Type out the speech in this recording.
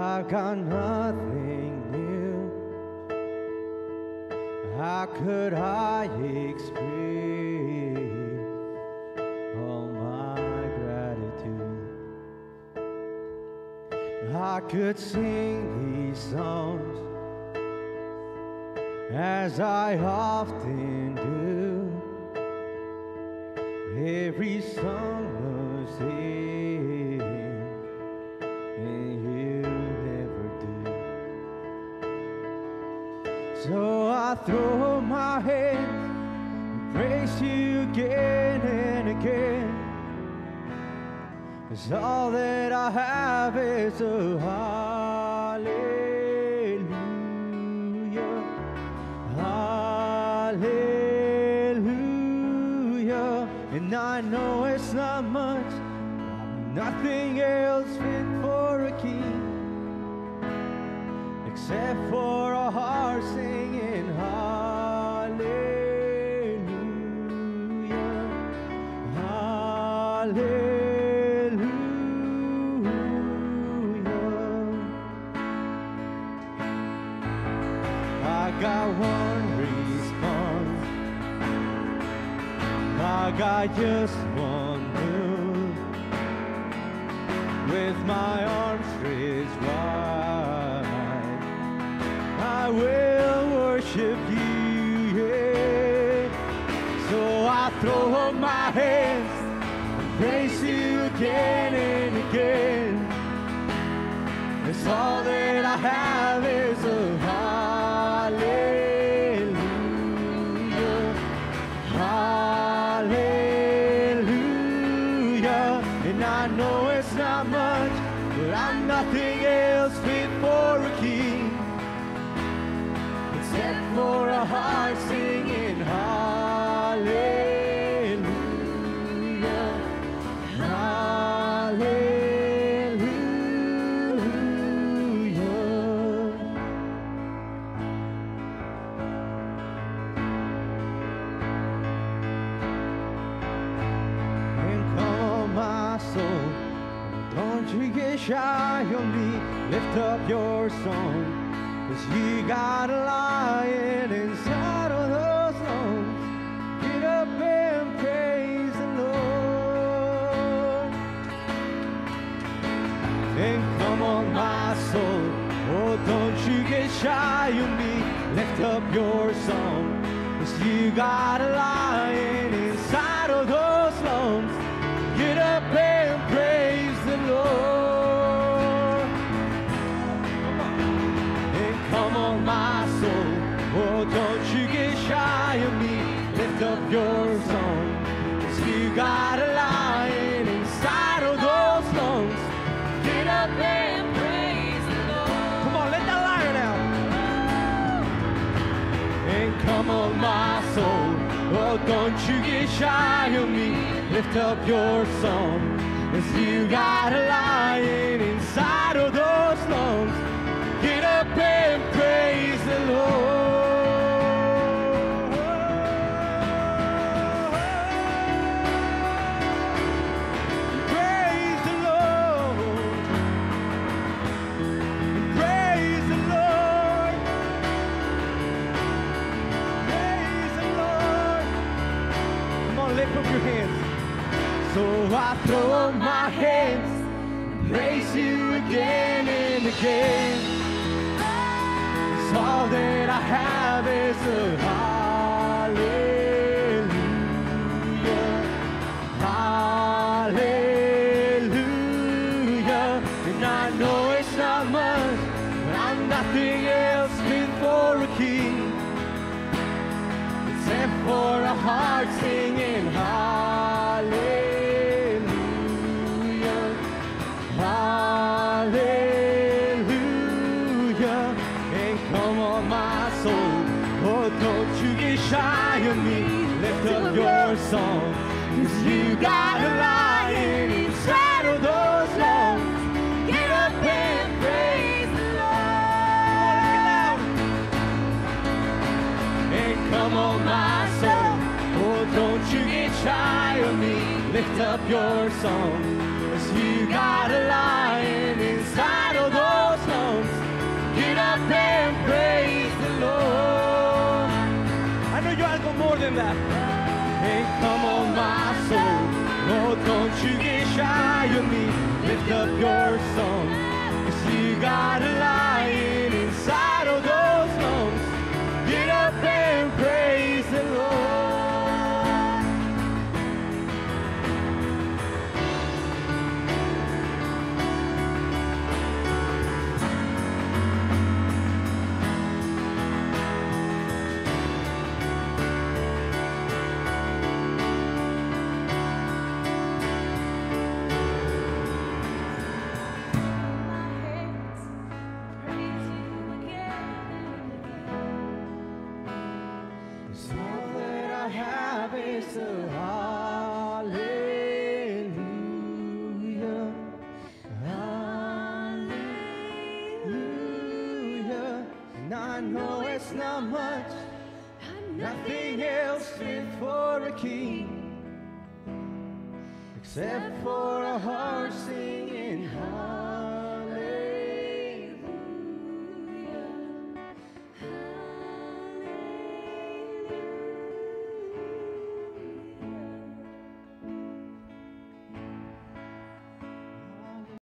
got nothing new. How could I express all my gratitude? I could sing these songs as I often do. Every song must I throw my hands and praise you again and again. Cause all that I have is a hallelujah. Hallelujah. And I know it's not much, nothing else fit for a king except for a heart singing got one response. I got just one move. With my arms stretched wide, I will worship you. Yeah. So I throw up my hands and praise you again and again. It's all that I have is don't you get shy on me. Lift up your song, cause you got a lion inside of those lungs. Get up and praise the Lord. And come on, my soul, oh, don't you get shy on me. Lift up your song, cause you got a lion You got a inside of those. Come on, let that. And come on, my soul. Oh, don't you get shy of me. Lift up your song. You got a lion inside of those lungs. Get up and praise the Lord. Up your hands. So I throw up my hands, praise you again and again. all that I have is a hallelujah. Hallelujah. And I know it's not much, but I'm nothing else fit for a king except for a heart singing hallelujah. Hallelujah. And come on, my soul. Oh, don't you get shy of me. Lift up your song. Cause you got Lift up your song. Cause you got a lion inside of those lungs. up and praise the Lord. I know you're algo more than that. Hey, come on, my soul. Oh, don't you get shy of me. Lift up your song. Cause you got a lion All that I have is a hallelujah. Hallelujah. And I know it's not much, nothing else for a king, except for a heart singing hallelujah.